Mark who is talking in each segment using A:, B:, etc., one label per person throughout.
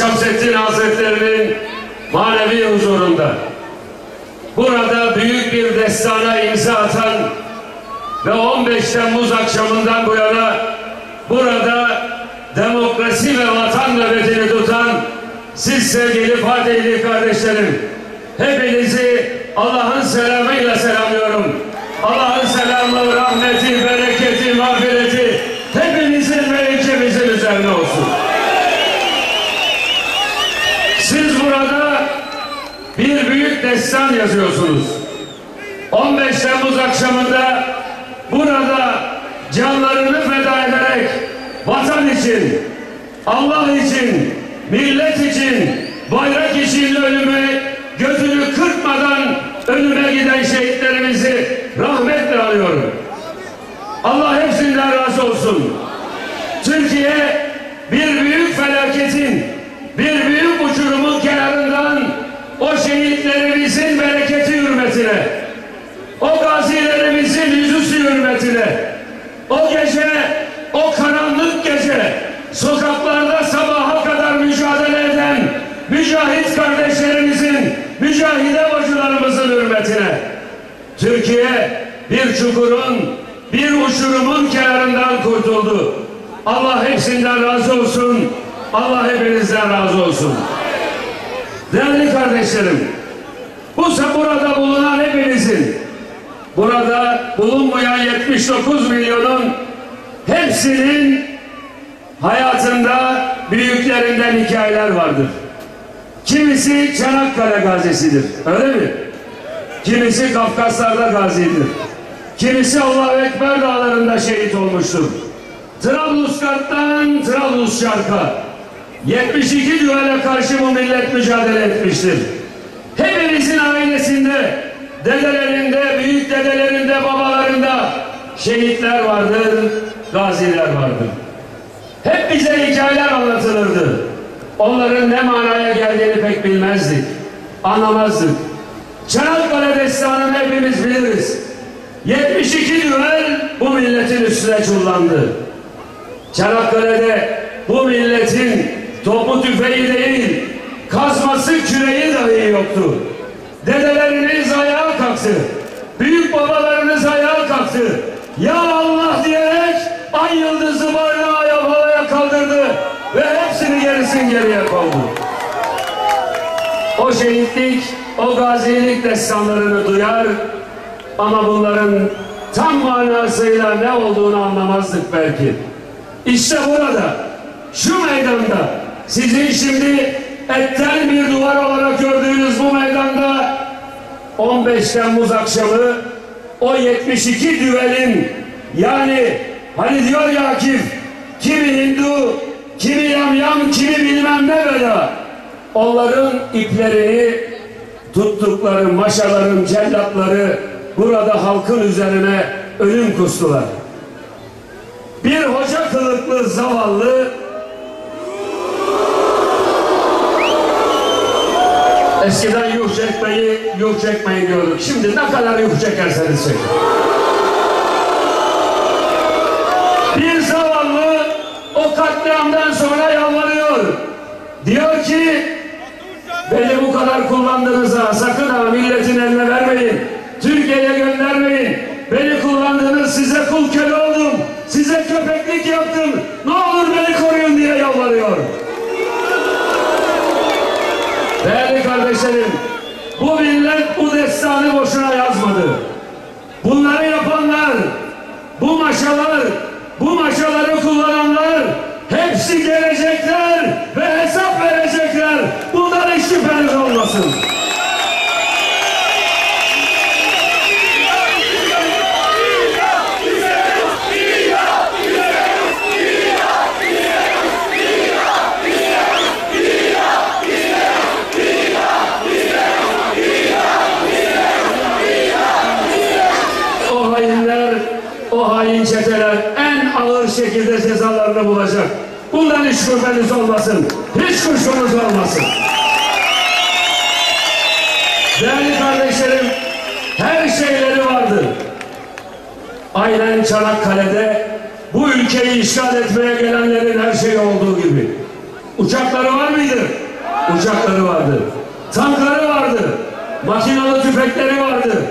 A: Şamsettin Hazretlerinin manevi huzurunda. Burada büyük bir destana imza atan ve 15 Temmuz akşamından bu yana burada demokrasi ve vatan nöbetini tutan siz sevgili Fatihli kardeşlerim hepinizi Allah'ın selamıyla selamlıyorum. Allah'ın selamı, rahmeti, bereketi, mağfireti yazıyorsunuz. 15 Temmuz akşamında burada canlarını feda ederek vatan için, Allah için, millet için, bayrak için ölümü gözünü kırpmadan önüme giden şehitlerimizi rahmetle alıyorum. Allah hepsinden razı olsun. Türkiye bir büyük felaketin Türkiye bir çukurun, bir uçurumun kenarından kurtuldu. Allah hepsinden razı olsun. Allah hepinizden razı olsun. Değerli kardeşlerim, bu burada bulunan hepinizin, burada bulunmayan 79 milyonun hepsinin hayatında büyüklerinden hikayeler vardır. Kimisi Çanakkale gazisidir, öyle mi? Kimisi Kafkaslar'da gazidir. Kimisi Allahu Ekber dağlarında şehit olmuştur. Trablusgarp'tan Trablusşark'a 72 düvele karşı bu millet mücadele etmiştir. Hepimizin ailesinde, dedelerinde, büyük dedelerinde, babalarında şehitler vardır, gaziler vardır. Hep bize hikayeler anlatılırdı. Onların ne manaya geldiğini pek bilmezdik, anlamazdık. Çanakkale destanını hepimiz biliriz. 72 düvel bu milletin üstüne çullandı. Çanakkale'de bu milletin topu tüfeği değil, kazması küreği dahi yoktu. Dedeleriniz ayağa kalktı. Büyük babalarınız ayağa kalktı. Ya Allah diyerek ay yıldızı bayrağı havaya kaldırdı ve hepsini gerisin geriye koydu. O şehitlik, o gazilik destanlarını duyar ama bunların tam manasıyla ne olduğunu anlamazdık belki. İşte burada, şu meydanda, sizin şimdi etten bir duvar olarak gördüğünüz bu meydanda 15 Temmuz akşamı o 72 düvelin yani hani diyor ya Akif kimi Hindu, kimi yamyam, kimi bilmem ne bela onların iplerini tuttukları maşaların cellatları burada halkın üzerine ölüm kustular. Bir hoca kılıklı zavallı Eskiden yuh çekmeyi yuh çekmeyin diyorduk. Şimdi ne kadar yuh çekerseniz çekin. Bir zavallı o katliamdan sonra yalvarıyor. Diyor ki kadar kullandınız ha sakın ha milletin eline vermeyin. Türkiye'ye göndermeyin. Beni kullandınız size kul köle oldum. Size köpeklik yaptım. Ne olur beni koruyun diye yalvarıyor. Değerli kardeşlerim, bu millet bu destanı boşuna yazmadı. Bunları yapanlar, bu maşalar, bu maşaları kullananlar hepsi gelecekler ve hesap verecekler. Bundan hiç şüpheniz olmasın. O hainler, o hain çeteler en ağır şekilde cezalarını bulacak. Bundan hiç şüpheniz olmasın. Hiç kuşkunuz olmasın. Değerli kardeşlerim, her şeyleri vardı. Aynen Çanakkale'de bu ülkeyi işgal etmeye gelenlerin her şeyi olduğu gibi. Uçakları var mıydı? Uçakları vardı. Tankları vardı. Makinalı tüfekleri vardı.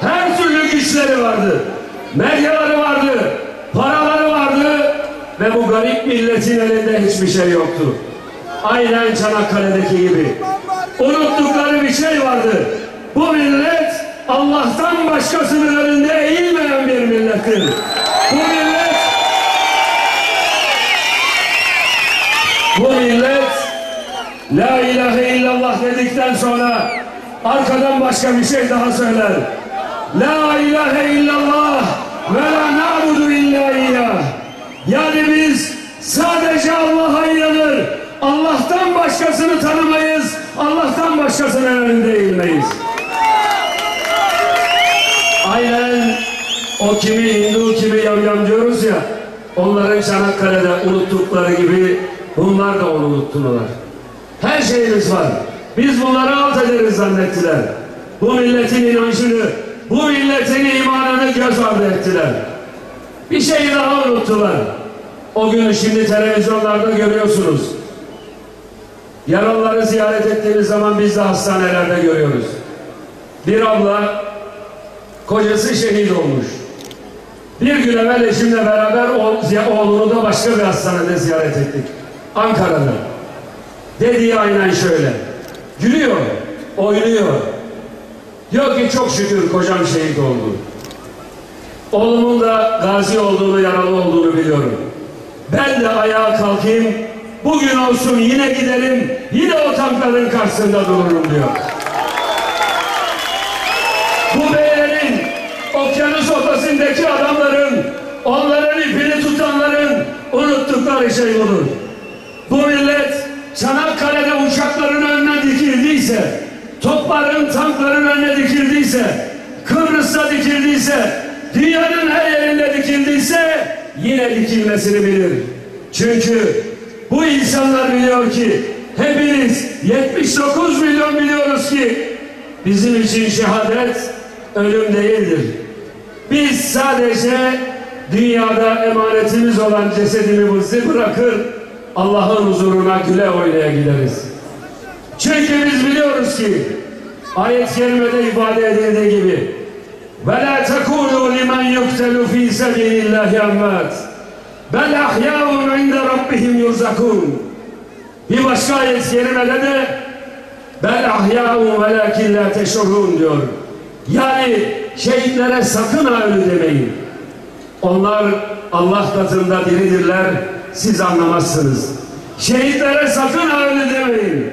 A: Her türlü güçleri vardı. Medyaları vardı. Paraları vardı. Ve bu garip milletin elinde hiçbir şey yoktu. Aynen Çanakkale'deki gibi. Unuttukları bir şey vardı. Bu millet Allah'tan başkasının önünde eğilmeyen bir millettir. Bu millet bu millet La ilahe illallah dedikten sonra arkadan başka bir şey daha söyler. La ilahe illallah ve la na'budu illa iyyah. Yani biz sadece Allah'a inanır. Allah'tan başkasını tanımayız. Allah'tan başkasının önünde eğilmeyiz. Aynen o kimi Hindu kimi yamyam diyoruz ya onların Çanakkale'de unuttukları gibi bunlar da onu unuttular. Her şeyimiz var. Biz bunları alt ederiz zannettiler. Bu milletin inancını, bu milletin imanını göz ardı ettiler. Bir şeyi daha unuttular. O günü şimdi televizyonlarda görüyorsunuz. Yaralıları ziyaret ettiğimiz zaman biz de hastanelerde görüyoruz. Bir abla Kocası şehit olmuş. Bir gün evvel eşimle beraber oğlunu da başka bir hastanede ziyaret ettik. Ankara'da. Dediği aynen şöyle. Gülüyor, oynuyor. Diyor ki çok şükür kocam şehit oldu. Oğlumun da gazi olduğunu, yaralı olduğunu biliyorum. Ben de ayağa kalkayım, bugün olsun yine giderim, yine o tankların karşısında dururum diyor. Bu beylerin, okyanus ortasındaki adamların, unuttukları şey budur. Bu millet Çanakkale'de uçakların önüne dikildiyse, topların, tankların önüne dikildiyse, Kıbrıs'ta dikildiyse, dünyanın her yerinde dikildiyse yine dikilmesini bilir. Çünkü bu insanlar biliyor ki hepiniz 79 milyon biliyoruz ki bizim için şehadet ölüm değildir. Biz sadece dünyada emanetimiz olan cesedimizi bırakır Allah'ın huzuruna güle oynaya gideriz. Çünkü biz biliyoruz ki ayet-i kerimede ifade edildiği gibi ve la tekunu limen yuktelu fi sebilillahi ammat bel ahya'un inde rabbihim yurzakun bir başka ayet-i kerimede de bel ahya'un velakin la teşurun diyor. Yani şehitlere sakın ha ölü demeyin. Onlar Allah katında diridirler, siz anlamazsınız. Şehitlere sakın ha ölü demeyin.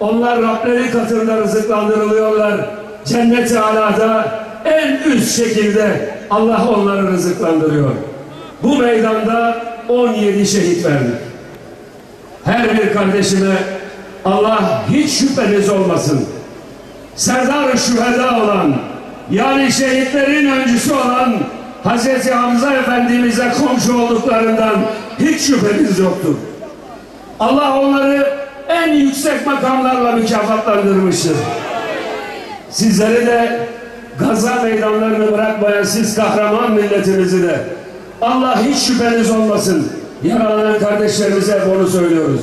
A: Onlar Rableri katında rızıklandırılıyorlar. Cennet-i alada en üst şekilde Allah onları rızıklandırıyor. Bu meydanda 17 şehit verdik. Her bir kardeşime Allah hiç şüpheniz olmasın. Serdar-ı Şüheda olan yani şehitlerin öncüsü olan Hz. Hamza Efendimiz'e komşu olduklarından hiç şüpheniz yoktur. Allah onları en yüksek makamlarla mükafatlandırmıştır. Sizleri de gaza meydanlarını bırakmayan siz kahraman milletimizi de Allah hiç şüpheniz olmasın. Yaralanan kardeşlerimize hep onu söylüyoruz.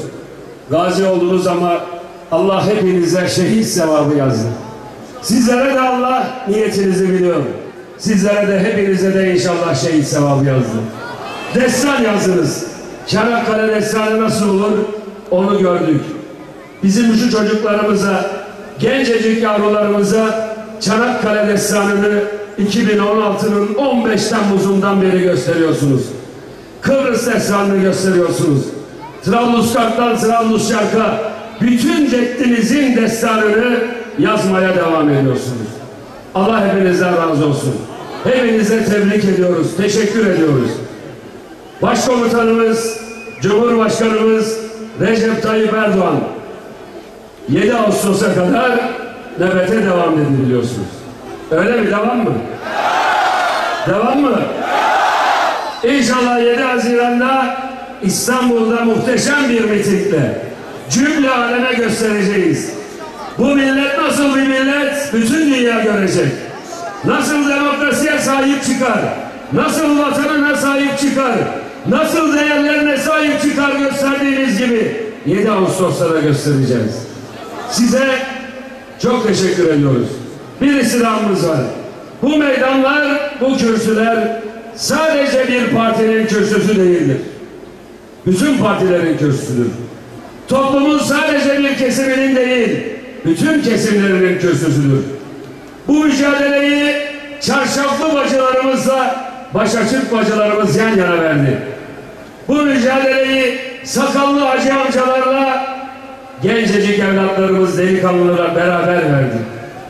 A: Gazi oldunuz ama Allah hepinize şehit sevabı yazdı. Sizlere de Allah niyetinizi biliyor. Sizlere de hepinize de inşallah şehit sevabı yazdı. Destan yazdınız. Çanakkale destanı nasıl olur onu gördük. Bizim şu çocuklarımıza, gencecik yavrularımıza Çanakkale destanını 2016'nın 15 Temmuz'undan beri gösteriyorsunuz. Kıbrıs destanını gösteriyorsunuz. Trablusgarp'tan Trablusşark'a bütün ceddinizin destanını yazmaya devam ediyorsunuz. Allah hepinizden razı olsun. Hepinize tebrik ediyoruz, teşekkür ediyoruz. Başkomutanımız, Cumhurbaşkanımız Recep Tayyip Erdoğan 7 Ağustos'a kadar nöbete devam edin biliyorsunuz. Öyle mi? Devam mı? Devam mı? İnşallah 7 Haziran'da İstanbul'da muhteşem bir mitingle cümle aleme göstereceğiz. Bu millet nasıl bir millet bütün dünya görecek. Nasıl demokrasiye sahip çıkar, nasıl vatanına sahip çıkar, nasıl değerlerine sahip çıkar gösterdiğimiz gibi 7 Ağustos'ta da göstereceğiz. Size çok teşekkür ediyoruz. Bir istirhamımız var. Bu meydanlar, bu kürsüler sadece bir partinin kürsüsü değildir. Bütün partilerin kürsüsüdür. Toplumun sadece bir kesiminin değil, bütün kesimlerinin kürsüsüdür. Bu mücadeleyi çarşaflı bacılarımızla baş açık bacılarımız yan yana verdi. Bu mücadeleyi sakallı hacı amcalarla gencecik evlatlarımız delikanlılara beraber verdi.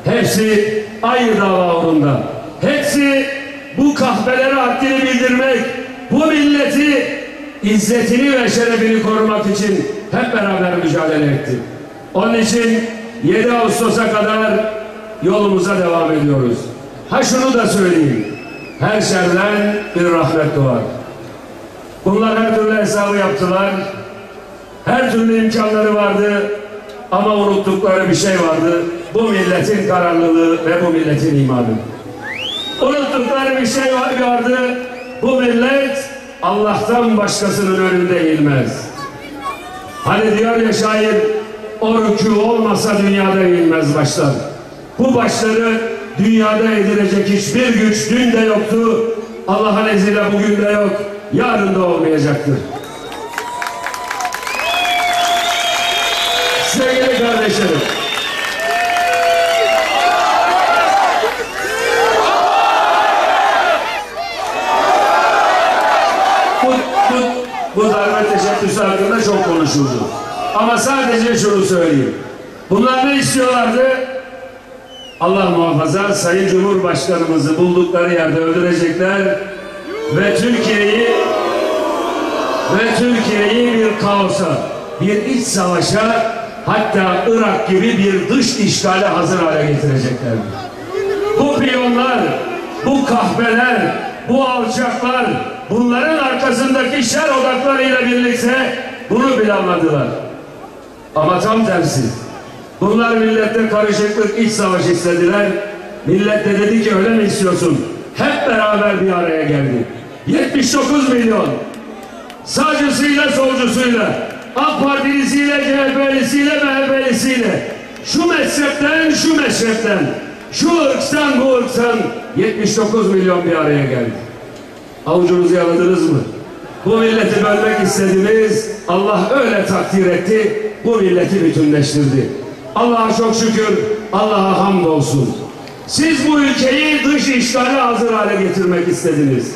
A: Hepsi aynı dava uğrunda. Hepsi bu kahvelere haddini bildirmek, bu milleti izzetini ve şerefini korumak için hep beraber mücadele etti. Onun için 7 Ağustos'a kadar yolumuza devam ediyoruz. Ha şunu da söyleyeyim. Her şerden bir rahmet doğar. Bunlar her türlü hesabı yaptılar. Her türlü imkanları vardı. Ama unuttukları bir şey vardı. Bu milletin kararlılığı ve bu milletin imanı. Unuttukları bir şey vardı. Bu millet Allah'tan başkasının önünde eğilmez. Hani diyor ya şair, o rükû olmasa dünyada eğilmez başlar. Bu başları dünyada edilecek hiçbir güç dün de yoktu. Allah'ın izniyle bugün de yok. Yarın da olmayacaktır. Sevgili kardeşlerim. Bu, bu, bu darbe teşebbüsü hakkında çok konuşuldu. Ama sadece şunu söyleyeyim. Bunlar ne istiyorlardı? Allah muhafaza Sayın Cumhurbaşkanımızı buldukları yerde öldürecekler ve Türkiye'yi ve Türkiye'yi bir kaosa, bir iç savaşa hatta Irak gibi bir dış işgale hazır hale getirecekler. Bu piyonlar, bu kahpeler, bu alçaklar, bunların arkasındaki şer odaklarıyla birlikte bunu planladılar. Ama tam tersi. Bunlar millette karışıklık, iç savaş istediler. Millet de dedi ki öyle mi istiyorsun? Hep beraber bir araya geldi. 79 milyon. Sağcısıyla solcusuyla, AK Partilisiyle, CHP'lisiyle, MHP'lisiyle, şu mezhepten, şu mezhepten, şu ırktan, bu ırktan 79 milyon bir araya geldi. Avucunuzu yaladınız mı? Bu milleti bölmek istediniz. Allah öyle takdir etti. Bu milleti bütünleştirdi. Allah'a çok şükür. Allah'a hamdolsun. Siz bu ülkeyi dış işgale hazır hale getirmek istediniz.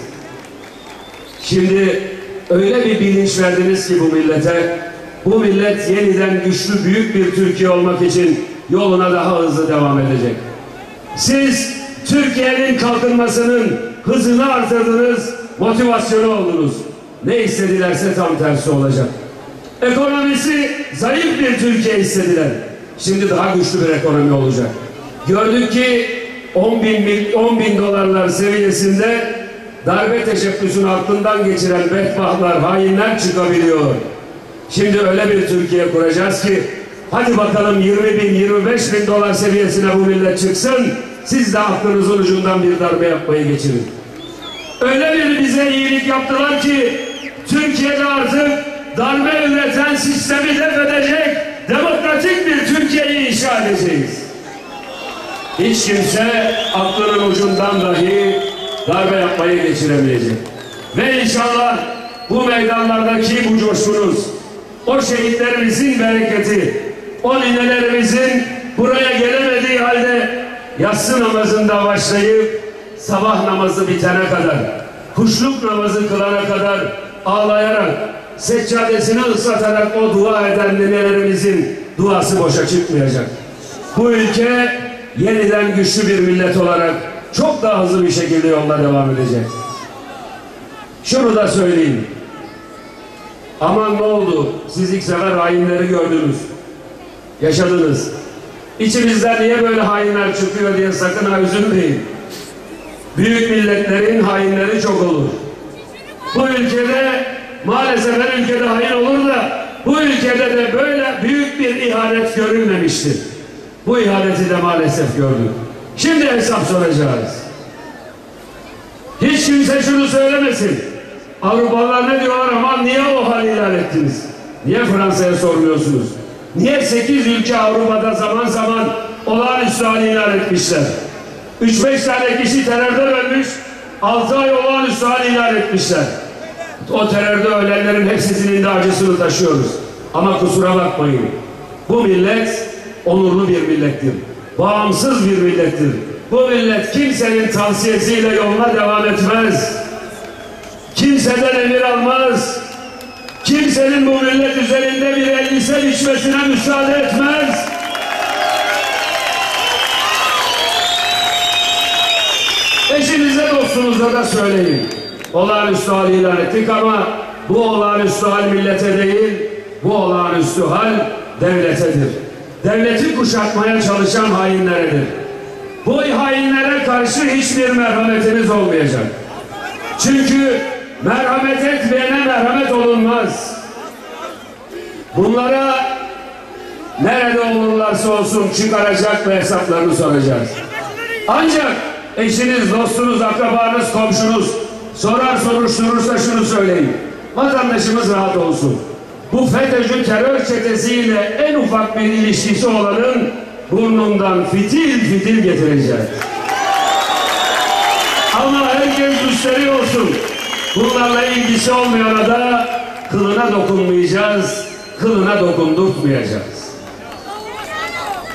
A: Şimdi öyle bir bilinç verdiniz ki bu millete. Bu millet yeniden güçlü büyük bir Türkiye olmak için yoluna daha hızlı devam edecek. Siz Türkiye'nin kalkınmasının hızını artırdınız, motivasyonu oldunuz. Ne istedilerse tam tersi olacak. Ekonomisi zayıf bir Türkiye istediler. Şimdi daha güçlü bir ekonomi olacak. Gördük ki 10 bin, mil- 10 bin dolarlar seviyesinde darbe teşebbüsünü aklından geçiren bedbahtlar, hainler çıkabiliyor. Şimdi öyle bir Türkiye kuracağız ki hadi bakalım 20 bin, 25 bin dolar seviyesine bu millet çıksın. Siz de aklınızın ucundan bir darbe yapmayı geçirin. Öyle bir bize iyilik yaptılar ki Türkiye'de artık darbe üreten sistemi def edecek demokratik bir Türkiye'yi inşa edeceğiz. Hiç kimse aklının ucundan dahi darbe yapmayı geçiremeyecek. Ve inşallah bu meydanlardaki bu coşkunuz, o şehitlerimizin bereketi, o ninelerimizin buraya gelemediği halde yatsı namazında başlayıp sabah namazı bitene kadar, kuşluk namazı kılana kadar ağlayarak, seccadesini ıslatarak o dua eden ninelerimizin duası boşa çıkmayacak. Bu ülke yeniden güçlü bir millet olarak çok daha hızlı bir şekilde yoluna devam edecek. Şunu da söyleyeyim. Aman ne oldu? Siz ilk sefer hainleri gördünüz. Yaşadınız. İçimizden niye böyle hainler çıkıyor diye sakın ha üzülmeyin. Büyük milletlerin hainleri çok olur. Bu ülkede maalesef her ülkede hain olur da bu ülkede de böyle büyük bir ihanet görülmemiştir. Bu ihaneti de maalesef gördük. Şimdi hesap soracağız. Hiç kimse şunu söylemesin. Avrupalılar ne diyorlar aman niye o hal ilan ettiniz? Niye Fransa'ya sormuyorsunuz? Niye 8 ülke Avrupa'da zaman zaman olağanüstü hal ilan etmişler? 3-5 tane kişi terörden ölmüş, 6 ay olağanüstü hal ilan etmişler. O terörde ölenlerin hepsinin de acısını taşıyoruz. Ama kusura bakmayın. Bu millet onurlu bir millettir. Bağımsız bir millettir. Bu millet kimsenin tavsiyesiyle yoluna devam etmez. Kimseden emir almaz. Kimsenin bu millet üzerinde bir elbise biçmesine müsaade etmez. Eşinize dostunuza da söyleyin. Olağanüstü hal ilan ettik ama bu olağanüstü hal millete değil, bu olağanüstü hal devletedir. Devleti kuşatmaya çalışan hainleredir. Bu hainlere karşı hiçbir merhametiniz olmayacak. Çünkü merhamet etmeyene merhamet olunmaz. Bunlara nerede olurlarsa olsun çıkaracak ve hesaplarını soracağız. Ancak eşiniz, dostunuz, akrabanız, komşunuz sorar soruşturursa şunu söyleyin. Vatandaşımız rahat olsun. Bu FETÖ'cü terör çetesiyle en ufak bir ilişkisi olanın burnundan fitil fitil getireceğiz. müşteri olsun. Bunlarla ilgisi olmayana da kılına dokunmayacağız, kılına dokundurtmayacağız.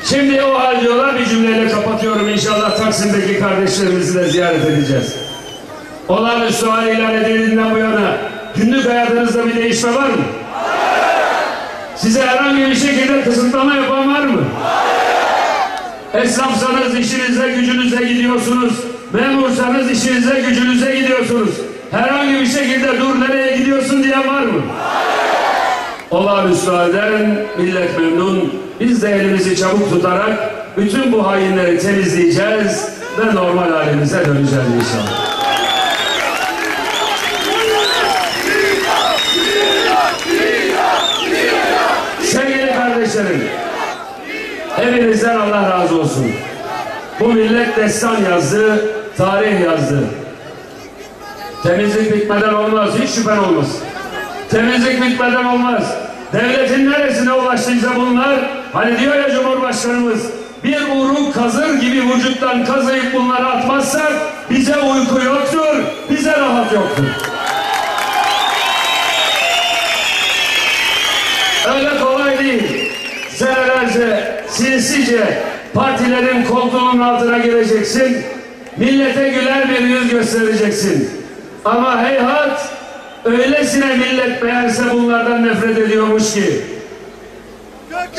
A: Şimdi o halde bir cümleyle kapatıyorum. İnşallah Taksim'deki kardeşlerimizi de ziyaret edeceğiz. Olağanüstü hal ilan edildiğinden bu yana günlük hayatınızda bir değişme var mı? Size herhangi bir şekilde kısıtlama yapan var mı? Esnafsanız işinize gücünüze gidiyorsunuz. Memursanız işinize gücünüze gidiyorsunuz. Herhangi bir şekilde dur nereye gidiyorsun diyen var mı? Olağanüstü halden millet memnun. Biz de elimizi çabuk tutarak bütün bu hainleri temizleyeceğiz ve normal halimize döneceğiz inşallah. Sevgili kardeşlerim, hepinizden Allah razı olsun. Bu millet destan yazdı, tarih yazdı. Temizlik bitmeden olmaz, hiç şüphen olmaz. Temizlik bitmeden olmaz. Devletin neresine ulaştıysa bunlar, hani diyor ya Cumhurbaşkanımız, bir uruk kazır gibi vücuttan kazıyıp bunları atmazsak bize uyku yoktur, bize rahat yoktur. Öyle kolay değil. Senelerce sinsice partilerin koltuğunun altına gireceksin. Millete güler bir yüz göstereceksin. Ama heyhat öylesine millet meğerse bunlardan nefret ediyormuş ki.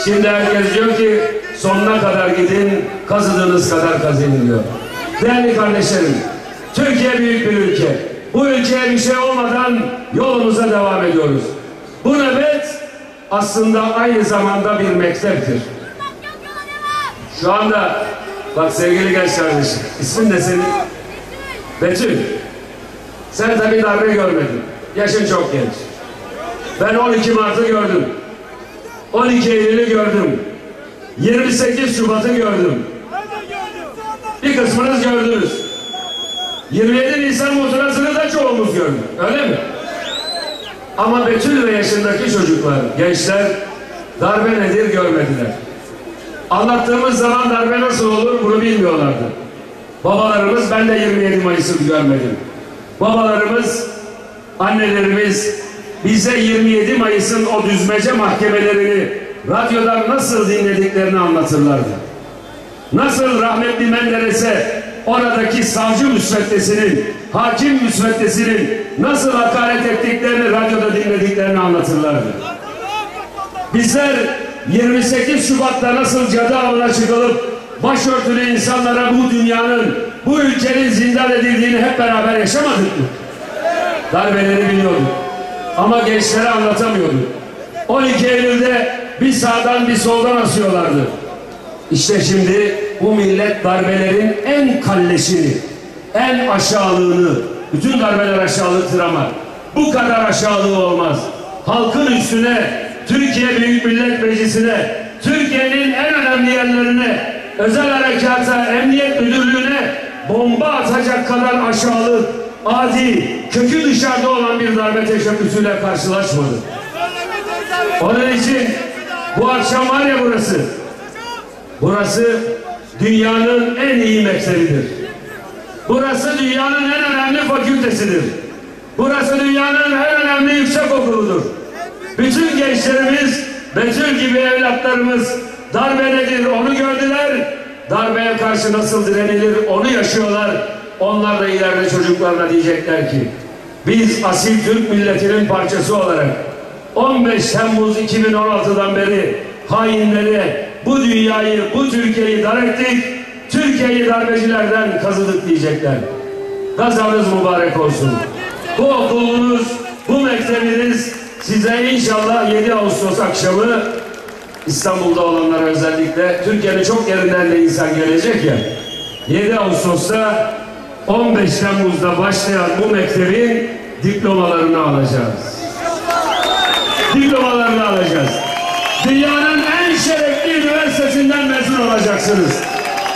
A: Şimdi herkes diyor ki sonuna kadar gidin, kazıdığınız kadar kazıyın diyor. Değerli kardeşlerim, Türkiye büyük bir ülke. Bu ülkeye bir şey olmadan yolumuza devam ediyoruz. Bu nöbet aslında aynı zamanda bir mekteptir. Şu anda bak sevgili genç kardeşim, ismin ne senin? Betül. Sen tabii darbe görmedin. Yaşın çok genç. Ben 12 Mart'ı gördüm. 12 Eylül'ü gördüm. 28 Şubat'ı gördüm. Bir kısmınız gördünüz. 27 Nisan muhtırasını da çoğumuz gördük. Öyle mi? Ama Betül ve yaşındaki çocuklar, gençler darbe nedir görmediler. Anlattığımız zaman darbe nasıl olur bunu bilmiyorlardı. Babalarımız, ben de 27 Mayıs'ı görmedim. Babalarımız, annelerimiz bize 27 Mayıs'ın o düzmece mahkemelerini radyodan nasıl dinlediklerini anlatırlardı. Nasıl rahmetli Menderes'e oradaki savcı müsveddesinin, hakim müsveddesinin nasıl hakaret ettiklerini radyoda dinlediklerini anlatırlardı. Bizler 28 Şubat'ta nasıl cadı avına çıkılıp başörtülü insanlara bu dünyanın, bu ülkenin zindan edildiğini hep beraber yaşamadık mı? Darbeleri biliyorduk. Ama gençlere anlatamıyorduk. 12 Eylül'de bir sağdan bir soldan asıyorlardı. İşte şimdi bu millet darbelerin en kalleşini, en aşağılığını, bütün darbeler aşağılıktır ama bu kadar aşağılığı olmaz. Halkın üstüne, Türkiye Büyük Millet Meclisi'ne, Türkiye'nin en önemli yerlerine, özel harekata, emniyet müdürlüğüne bomba atacak kadar aşağılık, adi, kökü dışarıda olan bir darbe teşebbüsüyle karşılaşmadı. Onun için bu akşam var ya burası, Burası dünyanın en iyi mektebidir. Burası dünyanın en önemli fakültesidir. Burası dünyanın en önemli yüksek okuludur. Bütün gençlerimiz, Betül gibi evlatlarımız darbe nedir onu gördüler. Darbeye karşı nasıl direnilir onu yaşıyorlar. Onlar da ileride çocuklarına diyecekler ki biz asil Türk milletinin parçası olarak 15 Temmuz 2016'dan beri hainleri, bu dünyayı, bu Türkiye'yi dar ettik, Türkiye'yi darbecilerden kazıdık diyecekler. Gazanız mübarek olsun. Bu okulunuz, bu mektebiniz size inşallah 7 Ağustos akşamı İstanbul'da olanlara özellikle Türkiye'nin çok yerinden de insan gelecek ya 7 Ağustos'ta 15 Temmuz'da başlayan bu mektebin diplomalarını alacağız. Diplomalarını alacağız. Dünyanın en şerefli üniversitesinden mezun olacaksınız.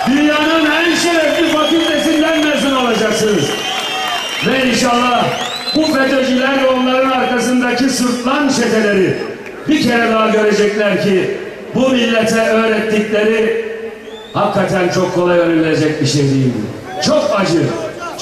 A: Dünyanın en şerefli fakültesinden mezun olacaksınız. Ve inşallah bu FETÖ'cüler ve onların arkasındaki sırtlan çeteleri bir kere daha görecekler ki bu millete öğrettikleri hakikaten çok kolay öğrenilecek bir şey değil. Çok acı,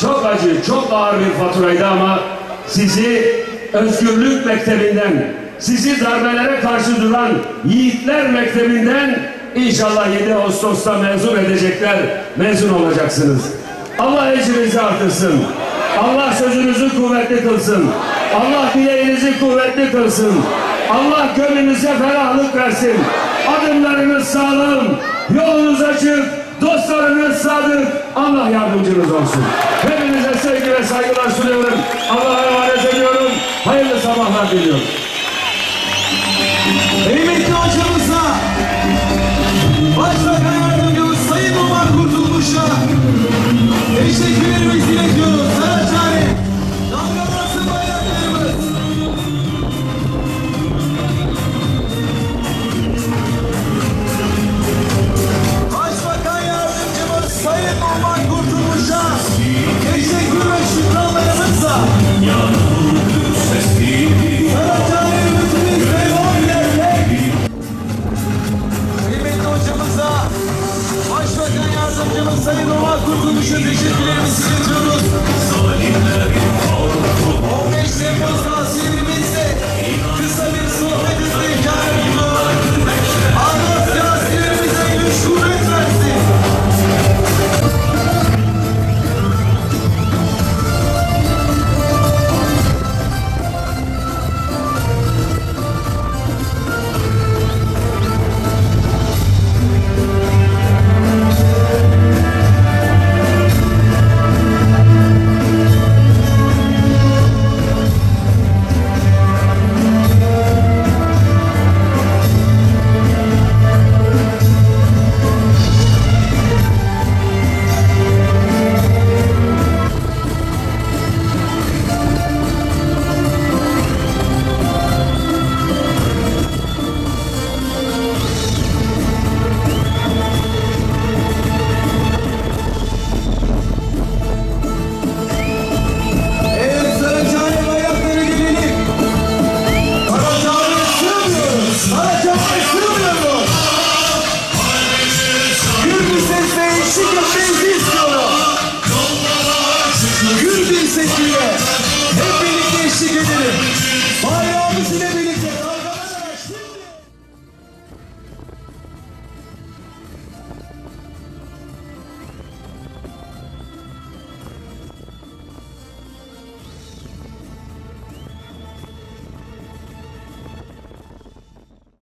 A: çok acı, çok ağır bir faturaydı ama sizi özgürlük mektebinden, sizi darbelere karşı duran yiğitler mektebinden inşallah 7 Ağustos'ta mezun edecekler, mezun olacaksınız. Allah ecrinizi artırsın. Allah sözünüzü kuvvetli kılsın. Allah dileğinizi kuvvetli kılsın. Allah gönlünüze ferahlık versin. Adımlarınız sağlam, yolunuz açık, dostlarınız sadık. Allah yardımcınız olsun. Hepinize sevgi ve saygılar sunuyorum. Allah'a emanet ediyorum. Hayırlı sabahlar diliyorum.
B: Kıymetli hocamıza, Başbakan Yardımcımız Sayın Umar Kurtulmuş'a teşekkürlerimizi iletiyoruz. Yalnız